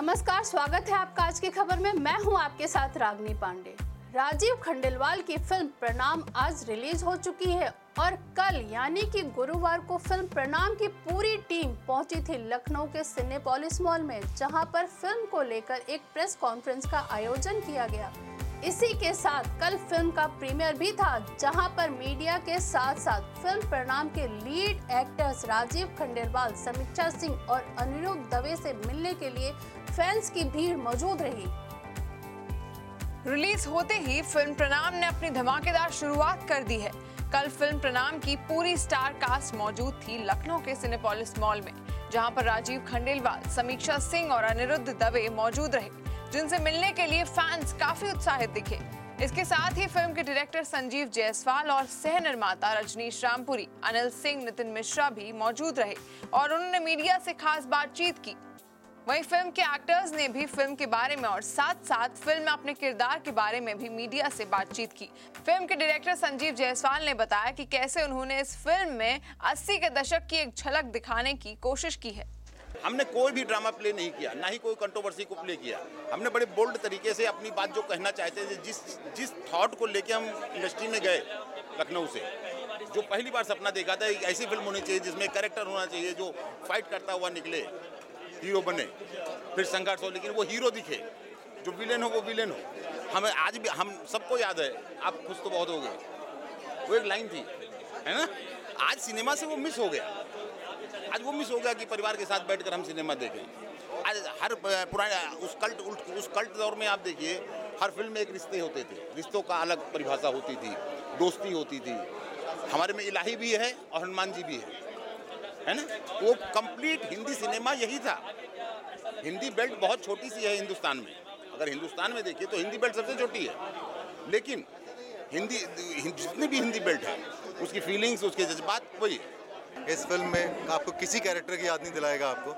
नमस्कार, स्वागत है आपका आज की खबर में। मैं हूँ आपके साथ रागनी पांडे। राजीव खंडेलवाल की फ़िल्म प्रणाम आज रिलीज़ हो चुकी है और कल यानी कि गुरुवार को फ़िल्म प्रणाम की पूरी टीम पहुँची थी लखनऊ के सिनेपोलिस मॉल में, जहाँ पर फ़िल्म को लेकर एक प्रेस कॉन्फ्रेंस का आयोजन किया गया। इसी के साथ कल फ़िल्म का प्रीमियर भी था, जहाँ पर मीडिया के साथ साथ फ़िल्म प्रणाम के लीड एक्टर्स राजीव खंडेलवाल, समीक्षा सिंह और अनिरुद्ध दवे से मिलने के लिए फैंस की भीड़ मौजूद रही। रिलीज़ होते ही फ़िल्म प्रणाम ने अपनी धमाकेदार शुरुआत कर दी है। कल फ़िल्म प्रणाम की पूरी स्टार कास्ट मौजूद थी लखनऊ के सिनेपोलिस मॉल में, जहाँ पर राजीव खंडेलवाल, समीक्षा सिंह और अनिरुद्ध दवे मौजूद रहे। जिनसे मिलने के लिए फैंस काफ़ी उत्साहित दिखे। इसके साथ ही फ़िल्म के डायरेक्टर संजीव जायसवाल और सह निर्माता रजनीश रामपुरी, अनिल सिंह, नितिन मिश्रा भी मौजूद रहे और उन्होंने मीडिया से खास बातचीत की। वहीं फ़िल्म के एक्टर्स ने भी फ़िल्म के बारे में और साथ साथ फ़िल्म में अपने किरदार के बारे में भी मीडिया से बातचीत की। फ़िल्म के डायरेक्टर संजीव जायसवाल ने बताया कि कैसे उन्होंने इस फ़िल्म में 80 के दशक की एक झलक दिखाने की कोशिश की है। हमने कोई भी ड्रामा प्ले नहीं किया, ना ही कोई कंट्रोवर्सी को प्ले किया। हमने बड़े बोल्ड तरीके से अपनी बात जो कहना चाहते थे, जिस जिस थॉट को लेके हम इंडस्ट्री में गए लखनऊ से, जो पहली बार सपना देखा था, एक ऐसी फ़िल्म होनी चाहिए जिसमें कैरेक्टर होना चाहिए जो फाइट करता हुआ निकले हीरो बने, फिर संघर्ष हो, लेकिन वो हीरो दिखे, जो विलेन हो, वो विलेन हो। हमें आज भी, हम सबको याद है, आप खुश तो बहुत हो गए वो एक लाइन थी, है ना? आज सिनेमा से वो मिस हो गया। आज वो मिस हो गया कि परिवार के साथ बैठकर हम सिनेमा देखें। आज हर पुराने, उस कल्ट उस कल्ट दौर में आप देखिए, हर फ़िल्म में एक रिश्ते होते थे। रिश्तों का अलग परिभाषा होती थी, दोस्ती होती थी। हमारे में इलाही भी है और हनुमान जी भी है। है ना? वो कंप्लीट हिंदी सिनेमा यही था। हिंदी बेल्ट बहुत छोटी सी है हिंदुस्तान में। अगर हिंदुस्तान में देखिए तो हिंदी बेल्ट सबसे छोटी है। लेकिन हिंदी जितनी भी हिंदी बेल्ट है, उसकी फीलिंग्स उसके जज्बात, वही है। इस फ़िल्म में आपको किसी कैरेक्टर की याद नहीं दिलाएगा आपको।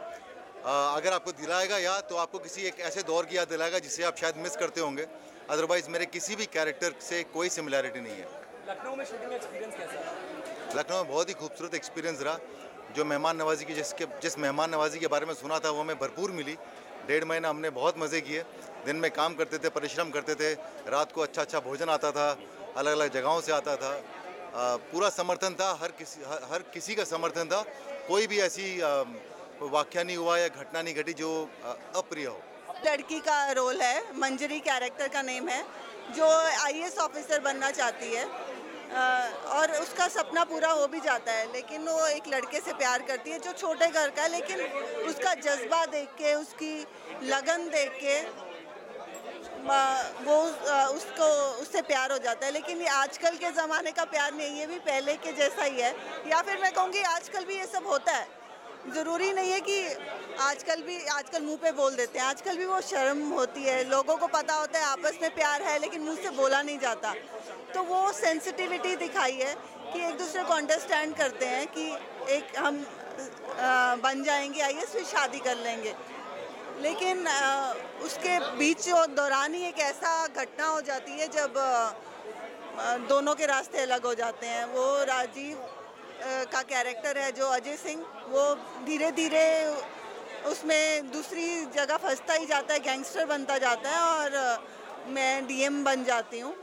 आ, अगर आपको दिलाएगा याद तो आपको किसी एक ऐसे दौर की याद दिलाएगा जिसे आप शायद मिस करते होंगे। अदरवाइज़ मेरे किसी भी कैरेक्टर से कोई सिमिलैरिटी नहीं है। लखनऊ में शूटिंग एक्सपीरियंस कैसा लखनऊ में बहुत ही खूबसूरत एक्सपीरियंस रहा। जो मेहमान नवाजी की जिसके जिस मेहमान नवाजी के बारे में सुना था वो हमें भरपूर मिली। डेढ़ महीना हमने बहुत मज़े किए। दिन में काम करते थे परिश्रम करते थे। रात को अच्छा अच्छा भोजन आता था अलग अलग जगहों से आता था। पूरा समर्थन था हर किसी हर, किसी का समर्थन था। कोई भी ऐसी वाक्य नहीं हुआ या घटना नहीं घटी जो अप्रिय हो। लड़की का रोल है मंजरी कैरेक्टर का नेम है जो आईएएस ऑफिसर बनना चाहती है। और उसका सपना पूरा हो भी जाता है लेकिन वो एक लड़के से प्यार करती है जो छोटे घर का है लेकिन उसका जज्बा देख के उसकी लगन देख के वो उसको उससे प्यार हो जाता है। लेकिन ये आजकल के ज़माने का प्यार नहीं ये भी पहले के जैसा ही है। या फिर मैं कहूँगी आजकल भी ये सब होता है। ज़रूरी नहीं है कि आजकल भी आजकल मुँह पे बोल देते हैं। आजकल भी वो शर्म होती है। लोगों को पता होता है आपस में प्यार है लेकिन मुँह से बोला नहीं जाता। तो वो सेंसिटिविटी दिखाई है कि एक दूसरे को अंडरस्टैंड करते हैं कि एक हम आ, बन जाएँगे आइए फिर शादी कर लेंगे। लेकिन उसके बीच और दौरान ही एक ऐसा घटना हो जाती है जब दोनों के रास्ते अलग हो जाते हैं। वो राजीव का कैरेक्टर है जो अजय सिंह, वो धीरे धीरे उसमें दूसरी जगह फंसता ही जाता है, गैंगस्टर बनता जाता है और मैं डीएम बन जाती हूँ।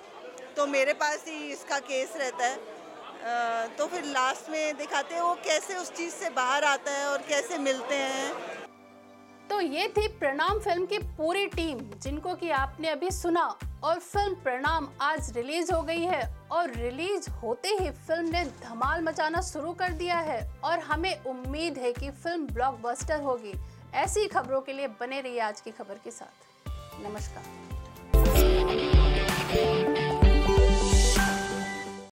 तो मेरे पास ही इसका केस रहता है। तो फिर लास्ट में दिखाते हैं वो कैसे उस चीज़ से बाहर आता है और कैसे मिलते हैं। ये थी प्रणाम फ़िल्म की पूरी टीम, जिनको कि आपने अभी सुना। और फ़िल्म प्रणाम आज रिलीज़ हो गई है। और रिलीज़ होते ही फ़िल्म ने धमाल मचाना शुरू कर दिया है। और हमें उम्मीद है कि फ़िल्म ब्लॉकबस्टर होगी। ऐसी खबरों के लिए बने रहिए आज की खबर के साथ। नमस्कार।